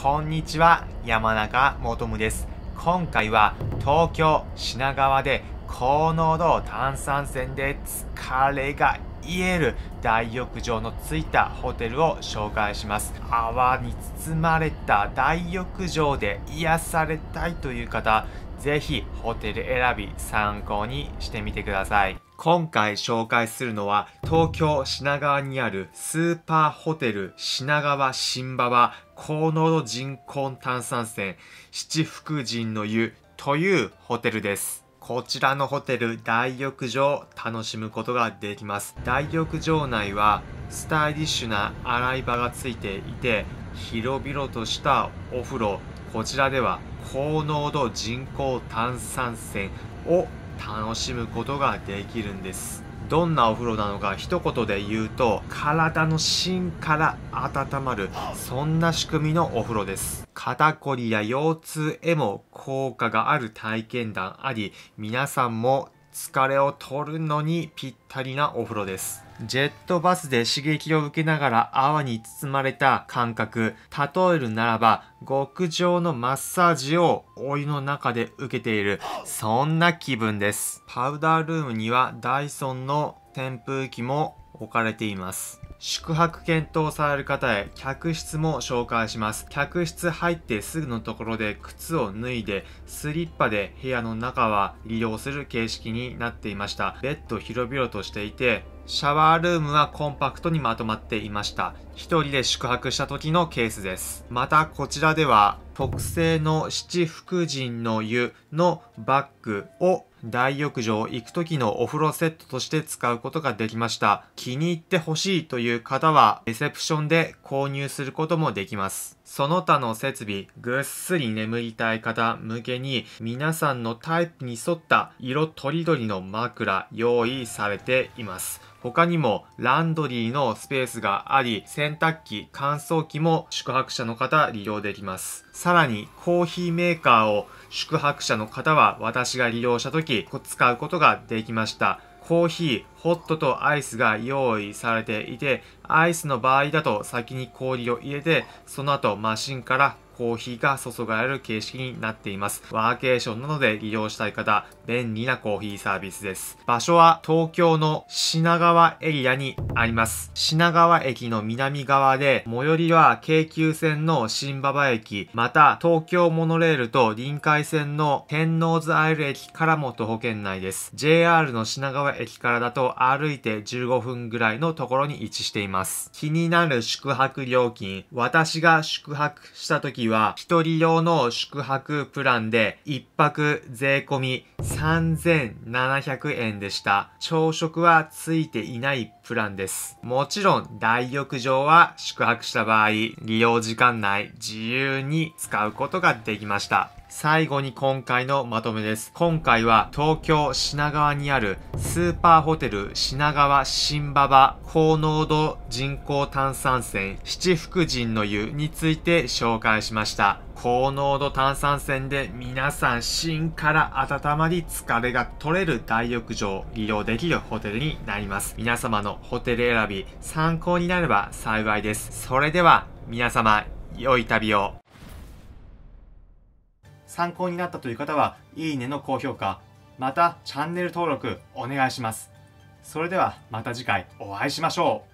こんにちは、山中もとむです。今回は東京品川で高濃度炭酸泉で疲れが癒える大浴場のついたホテルを紹介します泡に包まれた大浴場で癒されたいという方ぜひホテル選び参考にしてみてください今回紹介するのは東京品川にあるスーパーホテル品川新馬場高濃度人工炭酸泉七福神の湯というホテルです。こちらのホテル大浴場楽しむことができます。大浴場内はスタイリッシュな洗い場がついていて広々としたお風呂こちらでは高濃度人工炭酸泉を楽しむことができるんですどんなお風呂なのか一言で言うと体の芯から温まるそんな仕組みのお風呂です。肩こりや腰痛へも効果がある体験談あり皆さんも疲れを取るのにぴったりなお風呂ですジェットバスで刺激を受けながら泡に包まれた感覚。例えるならば、極上のマッサージをお湯の中で受けている。そんな気分です。パウダールームにはダイソンの扇風機も置かれています。宿泊検討される方へ客室も紹介します。客室入ってすぐのところで靴を脱いでスリッパで部屋の中は利用する形式になっていました。ベッド広々としていてシャワールームはコンパクトにまとまっていました。一人で宿泊した時のケースです。またこちらでは特製の七福神の湯のバッグを大浴場行く時のお風呂セットとして使うことができました。気に入ってほしいという方は、レセプションで購入することもできます。その他の設備、ぐっすり眠りたい方向けに、皆さんのタイプに沿った色とりどりの枕用意されています。他にもランドリーのスペースがあり、洗濯機、乾燥機も宿泊者の方利用できます。さらにコーヒーメーカーを宿泊者の方は私が利用した時使うことができました。コーヒー、ホットとアイスが用意されていて、アイスの場合だと先に氷を入れて、その後マシンからコーヒーが注がれる形式になっています。ワーケーションなどで利用したい方、便利なコーヒーサービスです。場所は東京の品川エリアにあります。品川駅の南側で、最寄りは京急線の新馬場駅、また東京モノレールと臨海線の天王洲アイル駅からも徒歩圏内です。JR の品川駅からだと歩いて15分ぐらいのところに位置しています。気になる宿泊料金、私が宿泊した時は、一人用の宿泊プランで、一泊税込み3700円でした。朝食はついていないプランです。もちろん、大浴場は宿泊した場合、利用時間内自由に使うことができました。最後に今回のまとめです。今回は東京品川にあるスーパーホテル品川新馬場高濃度人工炭酸泉七福神の湯について紹介しました。高濃度炭酸泉で皆さん芯から温まり疲れが取れる大浴場を利用できるホテルになります。皆様のホテル選び参考になれば幸いです。それでは皆様良い旅を。参考になったという方は、いいねの高評価、またチャンネル登録お願いします。それではまた次回お会いしましょう。